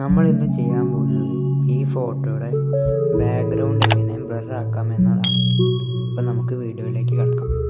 നമ്മൾ ഇന്ന് ചെയ്യാൻ പോകുന്നത് ഈ ഫോട്ടോയുടെ ബാക്ക്ഗ്രൗണ്ട് എങ്ങനെ ബ്ലർ ആക്കാം എന്നതാണ്. അപ്പോൾ നമുക്ക് വീഡിയോയിലേക്ക് കിടക്കാം.